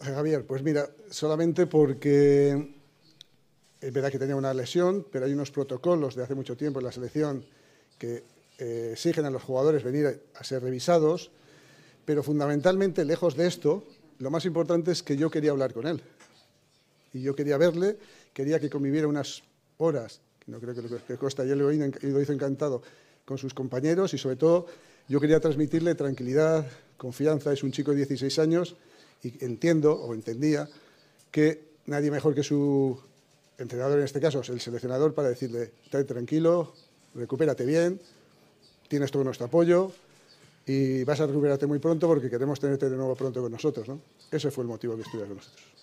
Javier, pues mira, solamente porque es verdad que tenía una lesión, pero hay unos protocolos de hace mucho tiempo en la selección que eh, exigen a los jugadores venir a ser revisados, pero fundamentalmente, lejos de esto, lo más importante es que yo quería hablar con él. Y yo quería verle, quería que conviviera unas horas, que no creo que lo que Costa ya lo hizo encantado, con sus compañeros y sobre todo yo quería transmitirle tranquilidad, confianza. Es un chico de 16 años y entiendo o entendía que nadie mejor que su entrenador, en este caso, el seleccionador, para decirle, estate tranquilo, recupérate bien, tienes todo nuestro apoyo y vas a recuperarte muy pronto porque queremos tenerte de nuevo pronto con nosotros. ¿no? Ese fue el motivo que estuvieras con nosotros.